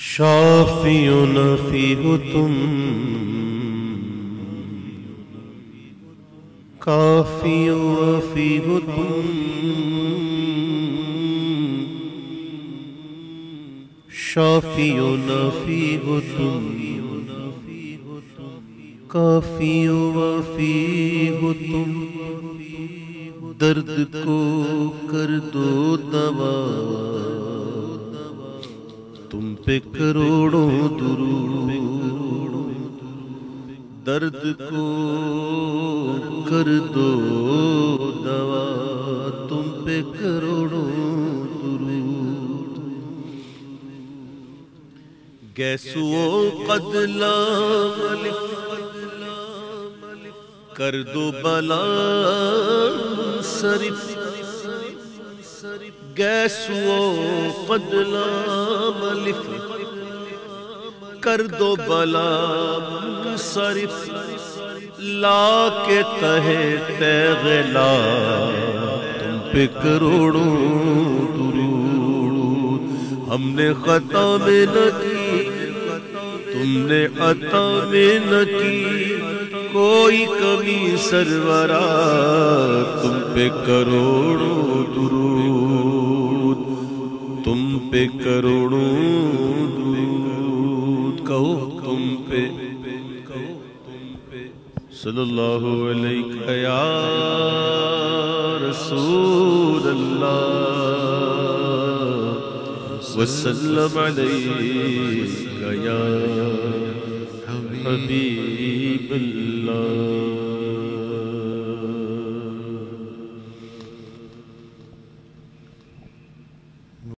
शाफी नफी हो तुम। काफ़ी वफी हो तुम। शाफी नफी हो तुम। काफ़ी वफी हो तुम। दर्द को कर दो दवा तुम पे करोड़ों दुरूद। दर्द को कर दो दवा। तुम पे करोड़ों दुरूद। गैसुओ कदला कर दो बला सरिफ गैसुओ कदला मलिफ कर दो बला सरिफ ला के तहे तैगला तुम पे करोड़ों हमने खता में न की, तुमने अता में न की। कोई कमी सरवरा, तुम पे करोड़ों पे करोड़ों दुरूद कहो तुम पे। सल्लल्लाहु अलैहि या रसूल अल्लाह वसल्लम अलैका या हबीब अल्लाह